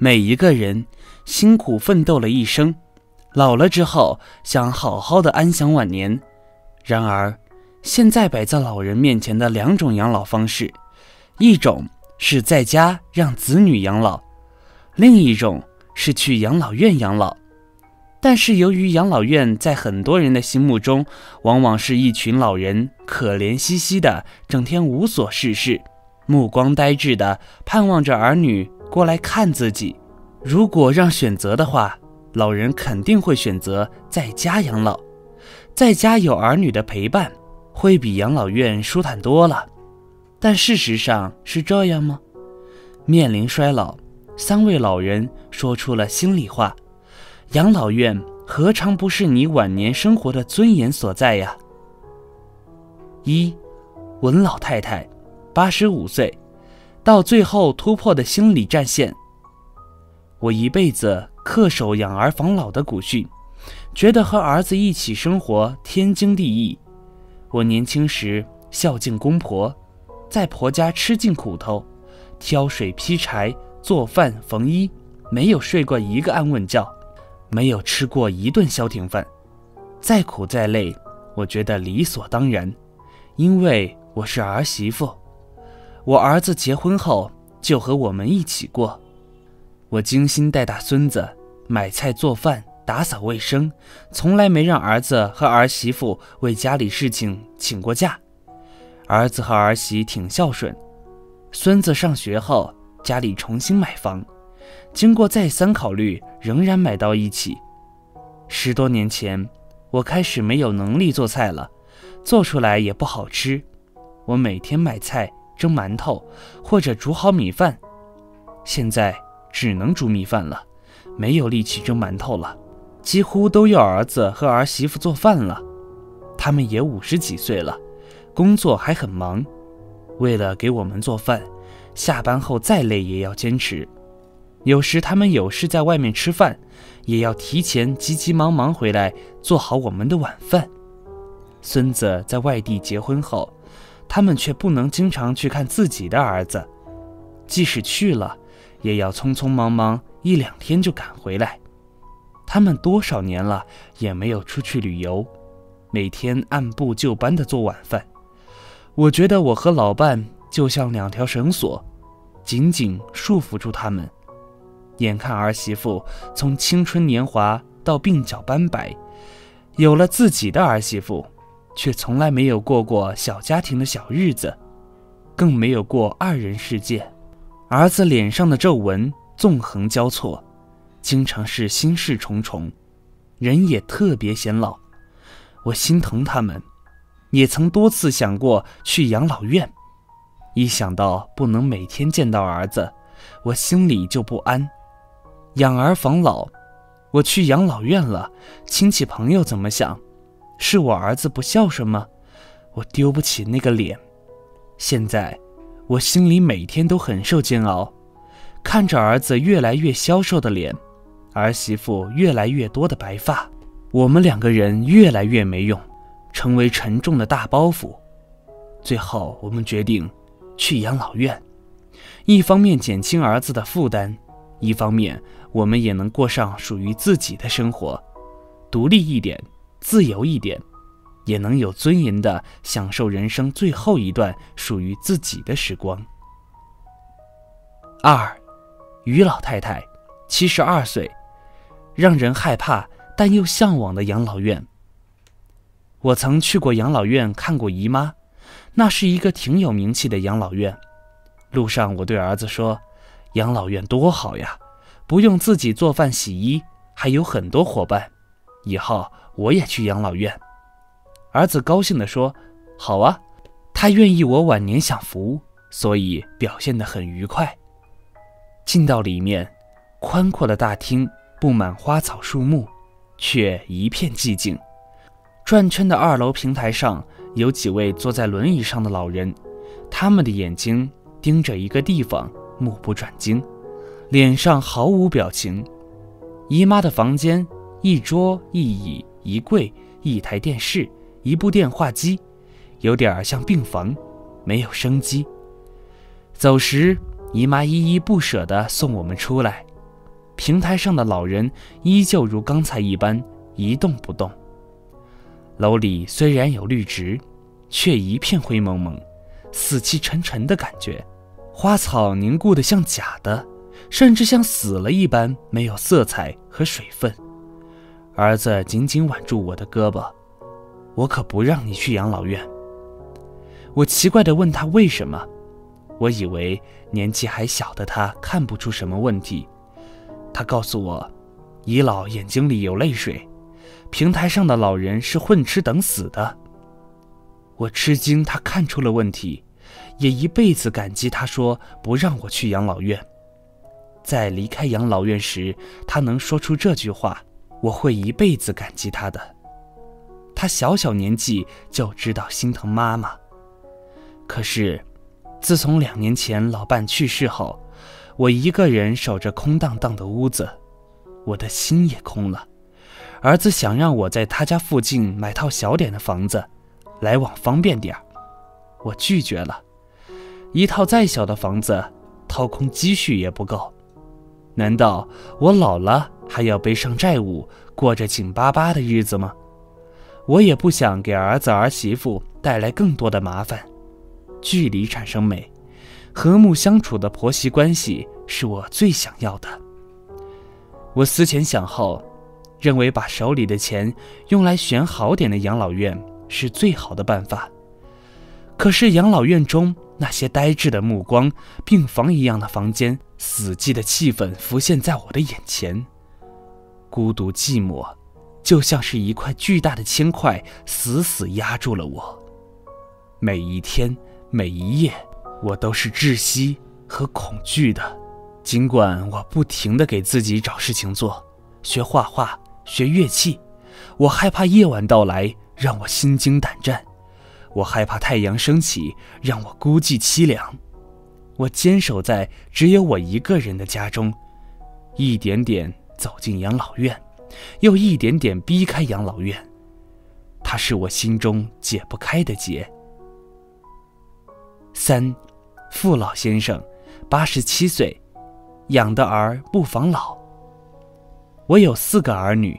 每一个人辛苦奋斗了一生，老了之后想好好的安享晚年。然而，现在摆在老人面前的两种养老方式，一种是在家让子女养老，另一种是去养老院养老。但是由于养老院在很多人的心目中，往往是一群老人可怜兮兮的，整天无所事事，目光呆滞的盼望着儿女过来看自己。如果让选择的话，老人肯定会选择在家养老，在家有儿女的陪伴，会比养老院舒坦多了。但事实上是这样吗？面临衰老，三位老人说出了心里话。养老院何尝不是你晚年生活的尊严所在呀？一，文老太太，八十五岁，到最后突破的心理战线。我一辈子恪守养儿防老的古训，觉得和儿子一起生活天经地义。我年轻时孝敬公婆，在婆家吃尽苦头，挑水劈柴、做饭缝衣，没有睡过一个安稳觉。没有吃过一顿消停饭，再苦再累，我觉得理所当然，因为我是儿媳妇。我儿子结婚后就和我们一起过，我精心带大孙子，买菜做饭、打扫卫生，从来没让儿子和儿媳妇为家里事情请过假。儿子和儿媳挺孝顺，孙子上学后，家里重新买房。经过再三考虑，仍然买到一起。十多年前，我开始没有能力做菜了，做出来也不好吃。我每天买菜、蒸馒头或者煮好米饭。现在只能煮米饭了，没有力气蒸馒头了。几乎都要儿子和儿媳妇做饭了。他们也五十几岁了，工作还很忙。为了给我们做饭，下班后再累也要坚持。有时他们有事在外面吃饭，也要提前急急忙忙回来做好我们的晚饭。孙子在外地结婚后，他们却不能经常去看自己的儿子，即使去了，也要匆匆忙忙一两天就赶回来。他们多少年了也没有出去旅游，每天按部就班地做晚饭。我觉得我和老伴就像两条绳索，紧紧束缚住他们。眼看儿媳妇从青春年华到鬓角斑白，有了自己的儿媳妇，却从来没有过过小家庭的小日子，更没有过二人世界。儿子脸上的皱纹纵横交错，经常是心事重重，人也特别显老。我心疼他们，也曾多次想过去养老院，一想到不能每天见到儿子，我心里就不安。养儿防老，我去养老院了，亲戚朋友怎么想？是我儿子不孝顺吗？我丢不起那个脸。现在，我心里每天都很受煎熬，看着儿子越来越消瘦的脸，儿媳妇越来越多的白发，我们两个人越来越没用，成为沉重的大包袱。最后，我们决定去养老院，一方面减轻儿子的负担。一方面，我们也能过上属于自己的生活，独立一点，自由一点，也能有尊严的享受人生最后一段属于自己的时光。二，于老太太，七十二岁，让人害怕但又向往的养老院。我曾去过养老院看过姨妈，那是一个挺有名气的养老院。路上，我对儿子说。养老院多好呀，不用自己做饭洗衣，还有很多伙伴。以后我也去养老院。儿子高兴地说：“好啊，他愿意我晚年享福，所以表现得很愉快。”进到里面，宽阔的大厅布满花草树木，却一片寂静。转圈的二楼平台上有几位坐在轮椅上的老人，他们的眼睛盯着一个地方。目不转睛，脸上毫无表情。姨妈的房间，一桌一椅一柜，一台电视，一部电话机，有点像病房，没有生机。走时，姨妈依依不舍地送我们出来，平台上的老人依旧如刚才一般一动不动。楼里虽然有绿植，却一片灰蒙蒙、死气沉沉的感觉，花草凝固得像假的，甚至像死了一般，没有色彩和水分。儿子紧紧挽住我的胳膊，我可不让你去养老院。我奇怪地问他为什么，我以为年纪还小的他看不出什么问题。他告诉我，遗老眼睛里有泪水。平台上的老人是混吃等死的。我吃惊，他看出了问题，也一辈子感激他说不让我去养老院。在离开养老院时，他能说出这句话，我会一辈子感激他的。他小小年纪就知道心疼妈妈。可是，自从两年前老伴去世后，我一个人守着空荡荡的屋子，我的心也空了。儿子想让我在他家附近买套小点的房子，来往方便点儿我拒绝了。一套再小的房子，掏空积蓄也不够。难道我老了还要背上债务，过着紧巴巴的日子吗？我也不想给儿子儿媳妇带来更多的麻烦。距离产生美，和睦相处的婆媳关系是我最想要的。我思前想后。认为把手里的钱用来选好点的养老院是最好的办法。可是养老院中那些呆滞的目光、病房一样的房间、死寂的气氛浮现在我的眼前，孤独寂寞，就像是一块巨大的铅块，死死压住了我。每一天、每一夜，我都是窒息和恐惧的。尽管我不停地给自己找事情做，学画画。学乐器，我害怕夜晚到来，让我心惊胆战；我害怕太阳升起，让我孤寂凄凉。我坚守在只有我一个人的家中，一点点走进养老院，又一点点逼开养老院。它是我心中解不开的结。三，傅老先生，八十七岁，养的儿不防老。我有四个儿女，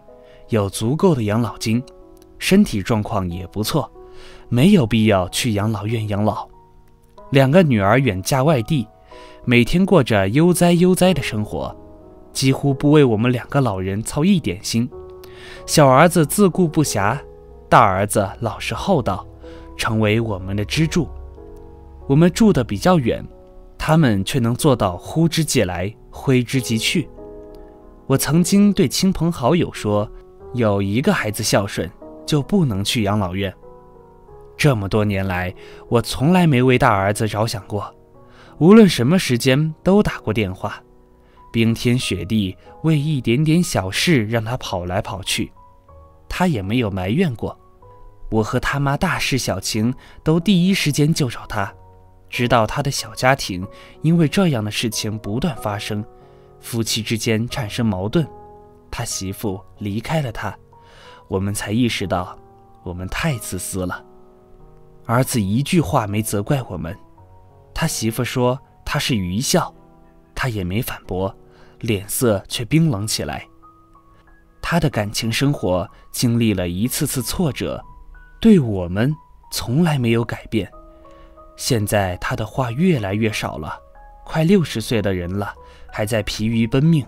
有足够的养老金，身体状况也不错，没有必要去养老院养老。两个女儿远嫁外地，每天过着悠哉悠哉的生活，几乎不为我们两个老人操一点心。小儿子自顾不暇，大儿子老实厚道，成为我们的支柱。我们住的比较远，他们却能做到呼之即来，挥之即去。我曾经对亲朋好友说，有一个孩子孝顺，就不能去养老院。这么多年来，我从来没为大儿子着想过，无论什么时间都打过电话，冰天雪地为一点点小事让他跑来跑去，他也没有埋怨过。我和他妈大事小情都第一时间就找他，直到他的小家庭因为这样的事情不断发生。夫妻之间产生矛盾，他媳妇离开了他，我们才意识到我们太自私了。儿子一句话没责怪我们，他媳妇说他是愚孝，他也没反驳，脸色却冰冷起来。他的感情生活经历了一次次挫折，对我们从来没有改变。现在他的话越来越少了，快六十岁的人了。还在疲于奔命，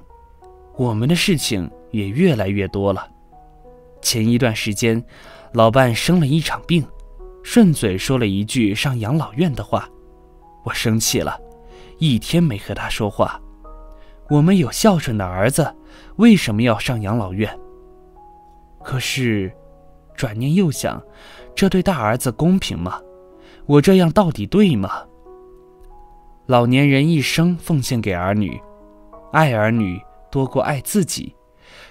我们的事情也越来越多了。前一段时间，老伴生了一场病，顺嘴说了一句上养老院的话，我生气了，一天没和他说话。我们有孝顺的儿子，为什么要上养老院？可是，转念又想，这对大儿子公平吗？我这样到底对吗？老年人一生奉献给儿女。爱儿女多过爱自己，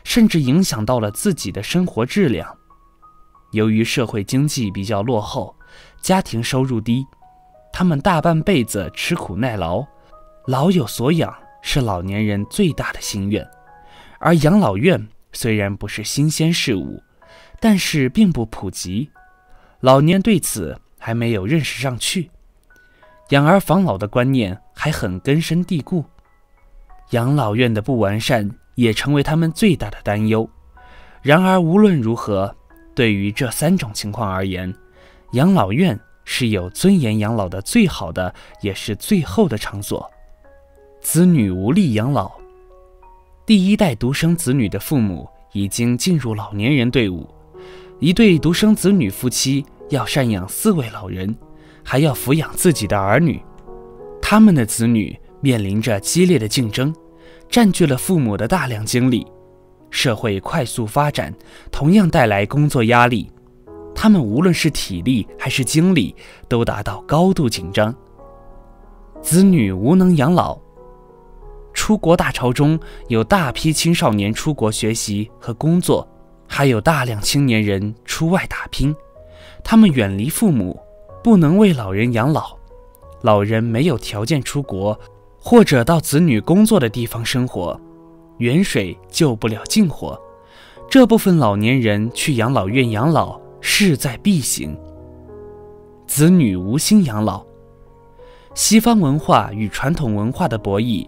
甚至影响到了自己的生活质量。由于社会经济比较落后，家庭收入低，他们大半辈子吃苦耐劳，老有所养是老年人最大的心愿。而养老院虽然不是新鲜事物，但是并不普及，老年对此还没有认识上去，养儿防老的观念还很根深蒂固。养老院的不完善也成为他们最大的担忧。然而，无论如何，对于这三种情况而言，养老院是有尊严养老的最好的，也是最后的场所。子女无力养老，第一代独生子女的父母已经进入老年人队伍。一对独生子女夫妻要赡养四位老人，还要抚养自己的儿女，他们的子女面临着激烈的竞争，占据了父母的大量精力。社会快速发展，同样带来工作压力，他们无论是体力还是精力都达到高度紧张。子女无能养老，出国大潮中有大批青少年出国学习和工作，还有大量青年人出外打拼，他们远离父母，不能为老人养老，老人没有条件出国，或者到子女工作的地方生活。远水救不了近火，这部分老年人去养老院养老势在必行。子女无心养老，西方文化与传统文化的博弈，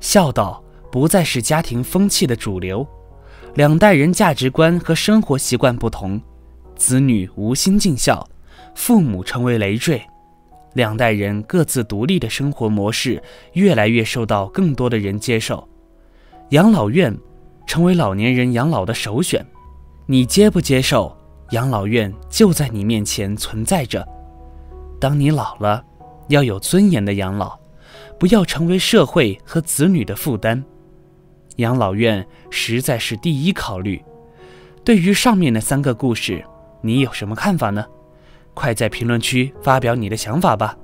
孝道不再是家庭风气的主流。两代人价值观和生活习惯不同，子女无心尽孝，父母成为累赘。两代人各自独立的生活模式，越来越受到更多的人接受。养老院成为老年人养老的首选，你接不接受？养老院就在你面前存在着。当你老了，要有尊严的养老，不要成为社会和子女的负担。养老院实在是第一考虑。对于上面的三个故事，你有什么看法呢？快在评论区发表你的想法吧。